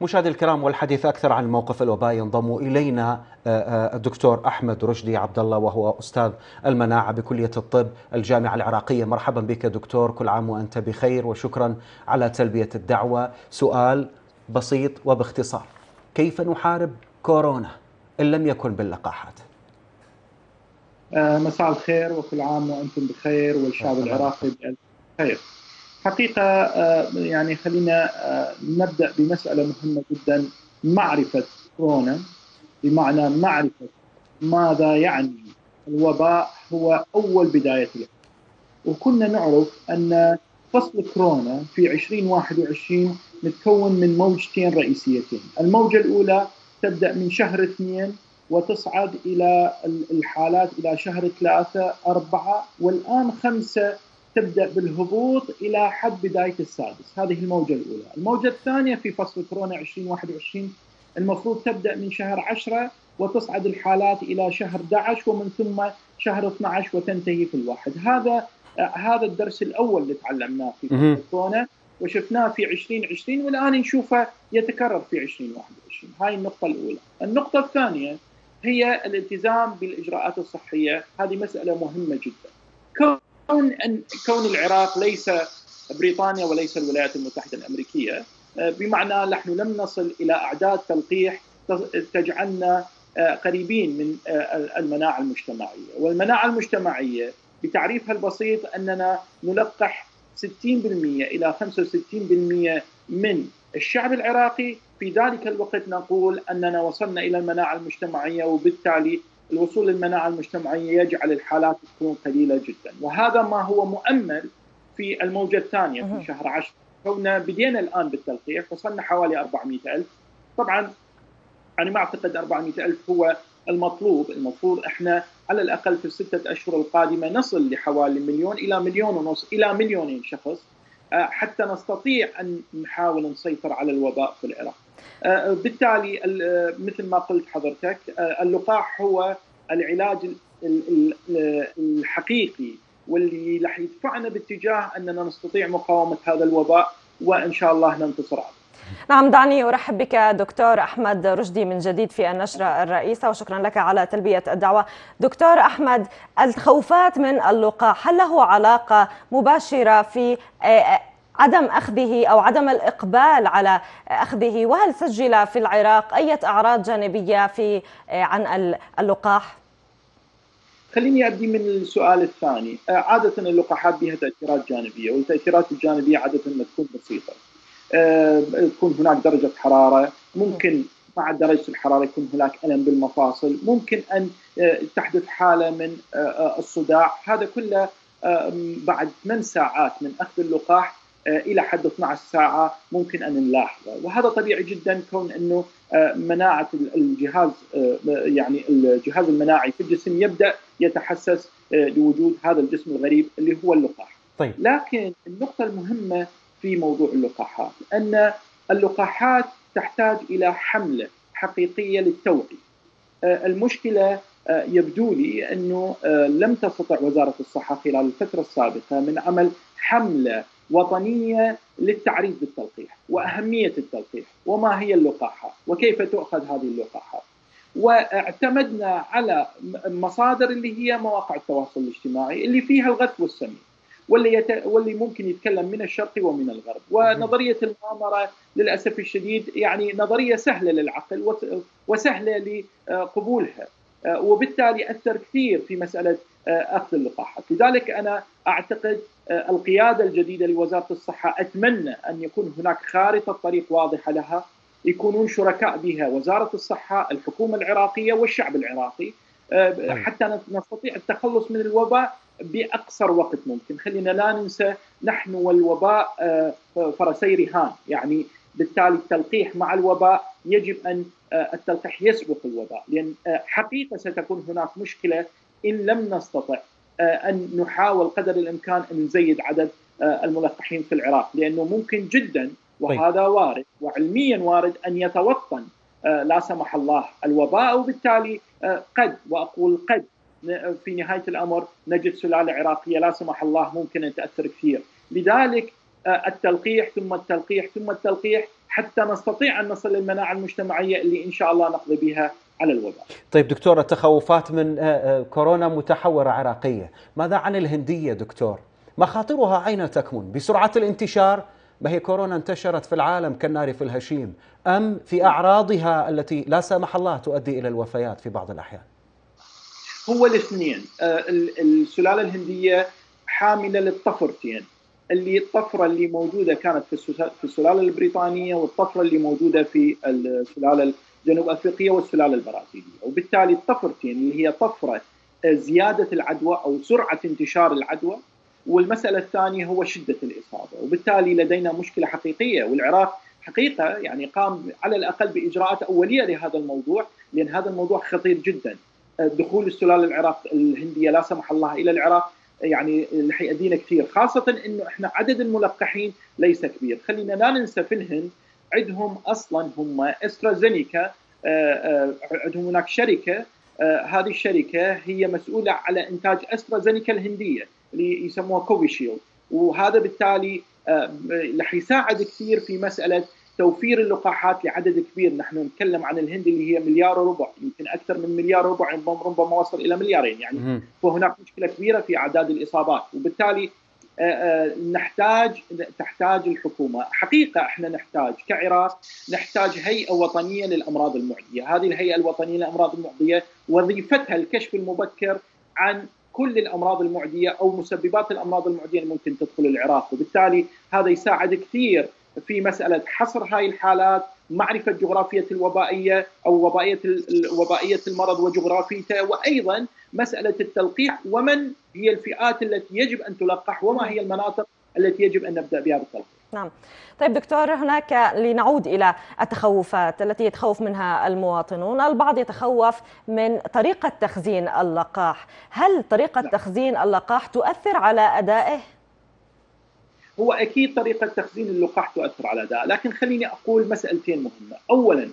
مشاهدي الكرام والحديث أكثر عن الموقف الوبائي ينضم إلينا الدكتور أحمد رشدي عبد الله وهو أستاذ المناعة بكلية الطب الجامعة العراقية. مرحبا بك دكتور كل عام وأنت بخير وشكرا على تلبية الدعوة. سؤال بسيط وباختصار. كيف نحارب كورونا إن لم يكن باللقاحات؟ مساء الخير وكل عام وأنتم بخير والشعب العراقي بألف خير. حقيقة يعني خلينا نبدأ بمسألة مهمة جدا معرفة كورونا. بمعنى معرفة ماذا يعني الوباء هو أول بداية له وكنا نعرف أن فصل كورونا في 2021 متكون من موجتين رئيسيتين. الموجة الأولى تبدأ من شهر اثنين وتصعد إلى الحالات إلى شهر ثلاثة أربعة والآن خمسة تبدأ بالهبوط إلى حد بداية السادس، هذه الموجة الأولى، الموجة الثانية في فصل كورونا 2021 المفروض تبدأ من شهر 10 وتصعد الحالات إلى شهر 11 ومن ثم شهر 12 وتنتهي في الواحد، هذا هذا الدرس الأول اللي تعلمناه في فصل كورونا وشفناه في 2020 والآن نشوفه يتكرر في 2021 هاي النقطة الأولى. النقطة الثانية هي الالتزام بالإجراءات الصحية. هذه مسألة مهمة جدا. كون أن كون العراق ليس بريطانيا وليس الولايات المتحدة الأمريكية بمعنى نحن لم نصل إلى أعداد تلقيح تجعلنا قريبين من المناعة المجتمعية. والمناعة المجتمعية بتعريفها البسيط أننا نلقح 60% إلى 65% من الشعب العراقي. في ذلك الوقت نقول أننا وصلنا إلى المناعة المجتمعية وبالتالي الوصول للمناعه المجتمعية يجعل الحالات تكون قليلة جدا. وهذا ما هو مؤمل في الموجة الثانية في شهر 10 كنا بدينا الآن بالتلقيح وصلنا حوالي 400 ألف. طبعا أنا ما أعتقد 400 ألف هو المطلوب. المفروض إحنا على الأقل في الستة أشهر القادمة نصل لحوالي مليون إلى مليون ونص إلى مليونين شخص. حتى نستطيع أن نحاول نسيطر على الوباء في العراق. بالتالي مثل ما قلت حضرتك اللقاح هو العلاج الحقيقي واللي راح يدفعنا باتجاه أننا نستطيع مقاومة هذا الوباء وإن شاء الله ننتصر عليه. نعم دعني أرحب بك دكتور أحمد رشدي من جديد في النشرة الرئيسة وشكرا لك على تلبية الدعوة دكتور أحمد الخوفات من اللقاح هل له علاقة مباشرة في عدم أخذه أو عدم الإقبال على أخذه. وهل سجل في العراق أي أعراض جانبية في عن اللقاح؟ خليني أبدي من السؤال الثاني، عادة اللقاحات بها تأثيرات جانبية والتأثيرات الجانبية عادة ما تكون بسيطة. تكون هناك درجة حرارة. ممكن مع درجة الحرارة يكون هناك ألم بالمفاصل. ممكن أن تحدث حالة من الصداع. هذا كله بعد 8 ساعات من أخذ اللقاح إلى حد 12 ساعة ممكن أن نلاحظه وهذا طبيعي جدا كون أنه مناعة الجهاز يعني الجهاز المناعي في الجسم يبدأ يتحسس لوجود هذا الجسم الغريب اللي هو اللقاح طيب. لكن النقطة المهمة في موضوع اللقاحات أن اللقاحات تحتاج إلى حملة حقيقية للتوعية. المشكلة يبدو لي أنه لم تستطع وزارة الصحة خلال الفترة السابقة من عمل حملة وطنية للتعريف بالتلقيح وأهمية التلقيح وما هي اللقاحات وكيف تؤخذ هذه اللقاحات. واعتمدنا على مصادر اللي هي مواقع التواصل الاجتماعي اللي فيها الغث والسمين. واللي يت... واللي ممكن يتكلم من الشرق ومن الغرب ونظرية المؤامرة للأسف الشديد يعني نظرية سهلة للعقل وت... وسهلة لقبولها وبالتالي أثر كثير في مسألة أخذ اللقاحات. لذلك أنا أعتقد القيادة الجديدة لوزارة الصحة أتمنى أن يكون هناك خارطة طريق واضحة لها يكونون شركاء بها وزارة الصحة الحكومة العراقية والشعب العراقي. حتى نستطيع التخلص من الوباء بأقصر وقت ممكن، خلينا لا ننسى نحن والوباء فرسي رهان، يعني بالتالي التلقيح مع الوباء يجب أن التلقيح يسبق الوباء، لأن حقيقة ستكون هناك مشكلة إن لم نستطع أن نحاول قدر الإمكان أن نزيد عدد الملقحين في العراق، لأنه ممكن جدا وهذا وارد وعلميا وارد أن يتوطن لا سمح الله الوباء وبالتالي قد وأقول قد في نهاية الأمر نجد سلالة عراقية لا سمح الله ممكن أن تأثر كثير، لذلك التلقيح ثم التلقيح ثم التلقيح حتى نستطيع أن نصل للمناعة المجتمعية اللي إن شاء الله نقضي بها على الوباء. طيب دكتور التخوفات من كورونا متحورة عراقية، ماذا عن الهندية دكتور؟ مخاطرها أين تكمن؟ بسرعة الانتشار ما هي كورونا انتشرت في العالم كالنار في الهشيم أم في أعراضها التي لا سمح الله تؤدي إلى الوفيات في بعض الأحيان؟ هو الاثنين السلالة الهندية حاملة للطفرتين اللي الطفرة اللي موجودة كانت في السلالة البريطانية والطفرة اللي موجودة في السلالة الجنوب أفريقية والسلالة البرازيلية. وبالتالي الطفرتين اللي هي طفرة زيادة العدوى أو سرعة انتشار العدوى والمسألة الثانية هو شدة الإصابة. وبالتالي لدينا مشكلة حقيقية. والعراق حقيقة يعني قام على الأقل بإجراءات أولية لهذا الموضوع لأن هذا الموضوع خطير جدا. دخول السلالة العراق الهندية لا سمح الله إلى العراق. يعني رح يأذينا كثير خاصة إنه إحنا عدد الملقحين ليس كبير، خلينا لا ننسى في الهند عندهم أصلا هم أسترازينيكا عندهم هناك شركة هذه الشركة هي مسؤولة على إنتاج أسترازينيكا الهندية اللي يسموها كوفيشيلد وهذا بالتالي رح يساعد كثير في مسألة توفير اللقاحات لعدد كبير. نحن نتكلم عن الهند اللي هي مليار وربع يمكن أكثر من مليار وربع ربما وصل إلى مليارين يعني فهناك مشكلة كبيرة في أعداد الإصابات. وبالتالي نحتاج تحتاج الحكومة. حقيقة إحنا نحتاج كعراق نحتاج هيئة وطنية للأمراض المعدية. هذه الهيئة الوطنية للأمراض المعدية وظيفتها الكشف المبكر عن كل الأمراض المعدية أو مسببات الأمراض المعدية اللي ممكن تدخل العراق. وبالتالي هذا يساعد كثير في مسألة حصر هاي الحالات معرفة جغرافية الوبائية أو وبائية وبائية المرض وجغرافيته وأيضا مسألة التلقيح ومن هي الفئات التي يجب أن تلقح وما هي المناطق التي يجب أن نبدأ بها بالتلقيح. نعم. طيب دكتور هناك لنعود إلى التخوفات التي يتخوف منها المواطنون، البعض يتخوف من طريقة تخزين اللقاح، هل طريقة نعم. تخزين اللقاح تؤثر على أدائه؟ هو أكيد طريقة تخزين اللقاح تؤثر على أداء، لكن خليني أقول مسألتين مهمة، اولا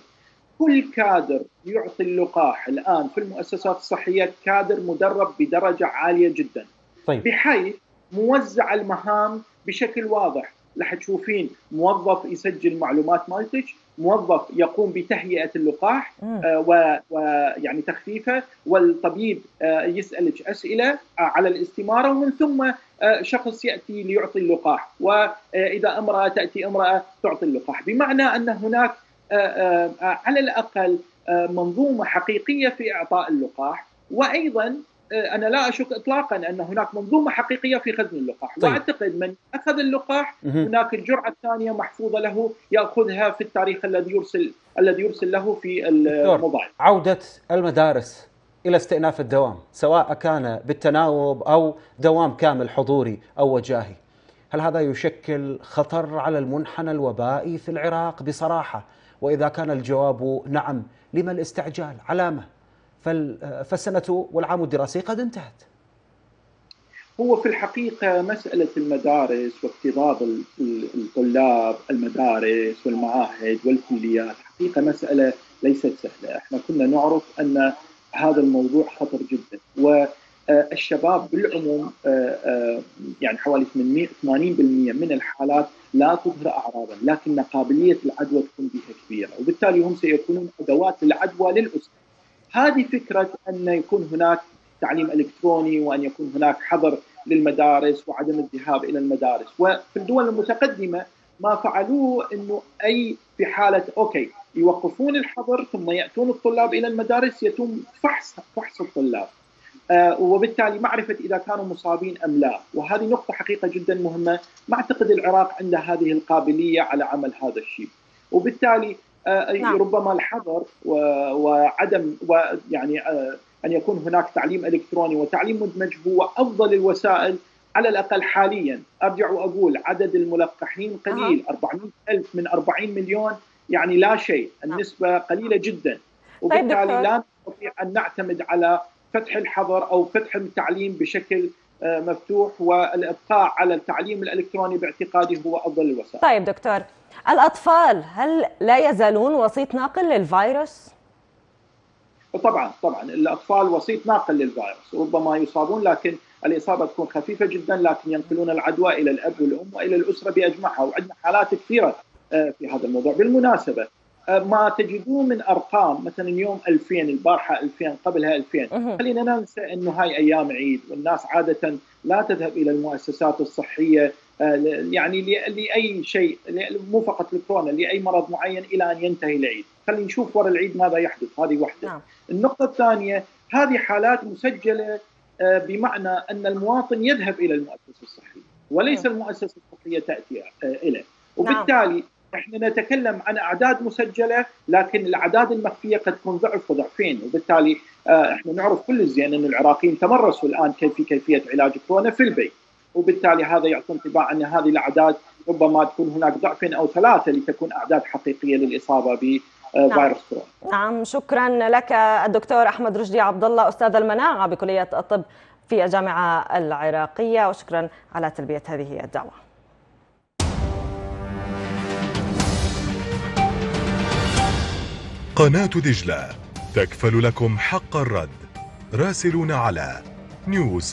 كل كادر يعطي اللقاح الآن في المؤسسات الصحية كادر مدرب بدرجة عالية جدا. طيب. بحيث موزع المهام بشكل واضح، رح تشوفين موظف يسجل معلومات مالتك، موظف يقوم بتهيئة اللقاح آه ويعني تخفيفه والطبيب آه يسألك أسئلة على الاستمارة ومن ثم آه شخص يأتي ليعطي اللقاح واذا أمرأة تأتي أمرأة تعطي اللقاح. بمعنى أن هناك على الأقل منظومة حقيقية في إعطاء اللقاح وأيضا أنا لا أشك اطلاقا أن هناك منظومة حقيقية في خزن اللقاح. طيب. وأعتقد من أخذ اللقاح هناك الجرعة الثانية محفوظة له يأخذها في التاريخ الذي يرسل الذي يرسل له في الموبايل. عودة المدارس إلى استئناف الدوام سواء كان بالتناوب أو دوام كامل حضوري أو وجاهي. هل هذا يشكل خطر على المنحنى الوبائي في العراق؟ بصراحة وإذا كان الجواب نعم لما الاستعجال؟ علامة. فالسنة والعام الدراسي قد انتهت. هو في الحقيقة مسألة المدارس واكتظاظ الطلاب المدارس والمعاهد والكليات حقيقة مسألة ليست سهلة. إحنا كنا نعرف أن هذا الموضوع خطر جدا. والشباب بالعموم يعني حوالي 80% من الحالات لا تظهر أعراضا لكن قابلية العدوى تكون بها كبيرة. وبالتالي هم سيكونون أدوات العدوى للأسرة هذه فكرة أن يكون هناك تعليم إلكتروني وأن يكون هناك حظر للمدارس وعدم الذهاب إلى المدارس. وفي الدول المتقدمة ما فعلوه إنه أي في حالة أوكي يوقفون الحظر ثم يأتون الطلاب إلى المدارس يتم فحص فحص الطلاب. آه وبالتالي معرفة إذا كانوا مصابين أم لا. وهذه نقطة حقيقة جدا مهمة. ما أعتقد العراق عنده هذه القابلية على عمل هذا الشيء. وبالتالي نعم. ربما الحظر وعدم ويعني أن يكون هناك تعليم إلكتروني وتعليم مدمج هو افضل الوسائل على الأقل حاليا أرجع وأقول عدد الملقحين قليل أه. 400 ألف من 40 مليون يعني لا شيء النسبة قليلة جدا وبالتالي طيب لا نستطيع أن نعتمد على فتح الحظر أو فتح التعليم بشكل مفتوح والإبقاء على التعليم الإلكتروني باعتقادي هو أفضل الوسائل. طيب دكتور الأطفال هل لا يزالون وسيط ناقل للفيروس؟ طبعا طبعا الأطفال وسيط ناقل للفيروس ربما يصابون لكن الإصابة تكون خفيفة جدا لكن ينقلون العدوى إلى الأب والأم وإلى الأسرة بأجمعها وعندنا حالات كثيرة في هذا الموضوع بالمناسبة ما تجدوه من أرقام مثلا اليوم 2000 البارحة 2000 قبلها 2000 خلينا ننسى إنه هاي أيام عيد والناس عادة لا تذهب إلى المؤسسات الصحية يعني لأي شيء مو فقط الكورونا لأي مرض معين إلى أن ينتهي العيد خلينا نشوف وراء العيد ماذا يحدث هذه واحدة نعم. النقطة الثانية هذه حالات مسجلة بمعنى أن المواطن يذهب إلى المؤسسة الصحية وليس. المؤسسة الصحية تأتي إليه نعم. وبالتالي إحنا نتكلم عن أعداد مسجلة لكن الأعداد المخفية قد تكون ضعف وضعفين وبالتالي إحنا نعرف كل زين أن العراقيين تمرسوا الآن كيف في كيفية علاج كورونا في البيت وبالتالي هذا يعطي انطباع أن هذه الأعداد ربما تكون هناك ضعفين أو ثلاثة لتكون أعداد حقيقية للإصابة ب نعم. فيروس كورونا. نعم شكرا لك الدكتور أحمد رشدي عبد الله أستاذ المناعة بكلية الطب في الجامعة العراقية وشكرا على تلبية هذه الدعوة. قناة دجلة. تكفل لكم حق الرد. راسلونا على news